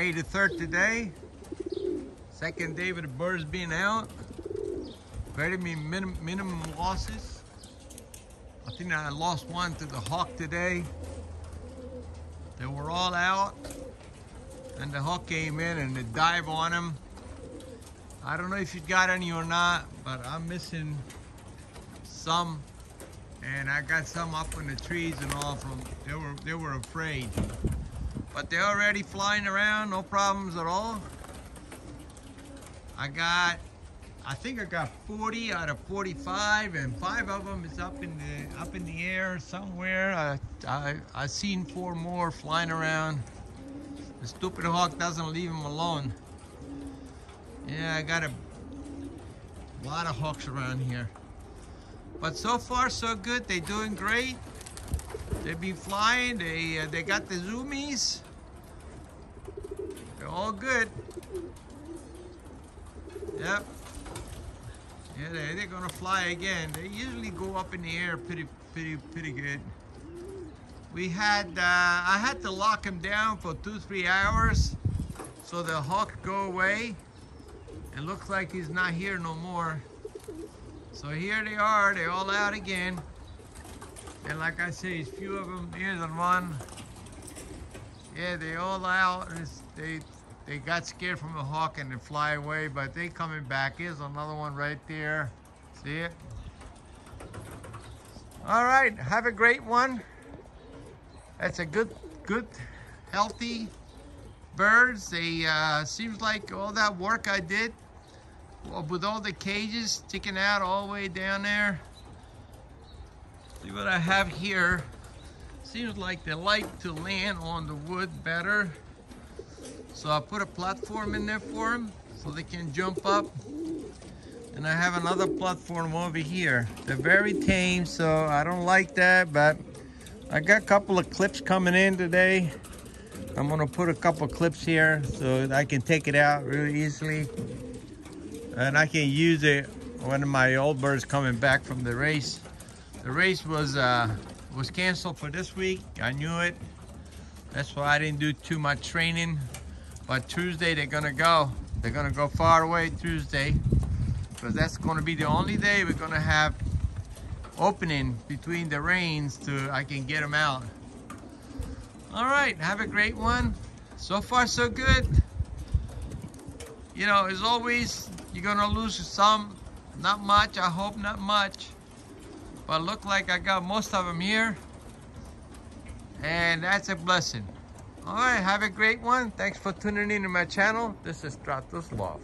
May the 3rd today. Second day with the birds being out. Very minim minimum losses. I think I lost one to the hawk today. They were all out. And the hawk came in and they dive on him. I don't know if you got any or not, but I'm missing some. And I got some up in the trees and all from, they were, they were afraid. But they're already flying around, no problems at all. I got, I think I got 40 out of 45 and five of them is up in the, up in the air somewhere. I, I, I seen four more flying around. The stupid hawk doesn't leave them alone. Yeah, I got a lot of hawks around here. But so far so good, they're doing great. They've been flying. They uh, they got the zoomies. They're all good. Yep. Yeah, they, they're gonna fly again. They usually go up in the air pretty pretty pretty good. We had uh, I had to lock him down for two three hours so the hawk go away. It looks like he's not here no more. So here they are. They're all out again. And like I say, it's few of them. Here's one. Yeah, they all out. They they got scared from the hawk and they fly away, but they coming back. Here's another one right there. See it? All right, have a great one. That's a good, good, healthy birds. They uh, seems like all that work I did with all the cages sticking out all the way down there. See what I have here. Seems like they like to land on the wood better. So I put a platform in there for them so they can jump up. And I have another platform over here. They're very tame, so I don't like that, but I got a couple of clips coming in today. I'm gonna put a couple clips here so I can take it out really easily. And I can use it when my old bird's coming back from the race. The race was uh, was canceled for this week. I knew it. That's why I didn't do too much training. But Tuesday they're gonna go. They're gonna go far away Tuesday because that's gonna be the only day we're gonna have opening between the rains to I can get them out. All right, have a great one. So far so good. You know, as always, you're gonna lose some, not much, I hope not much. But look like I got most of them here. And that's a blessing. All right, have a great one. Thanks for tuning in to my channel. This is Stratos Loft.